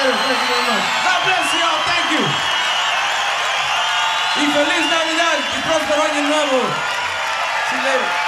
Later. Thank you very much. God bless you all. Thank you. Y feliz Navidad y próspero año nuevo. See you later.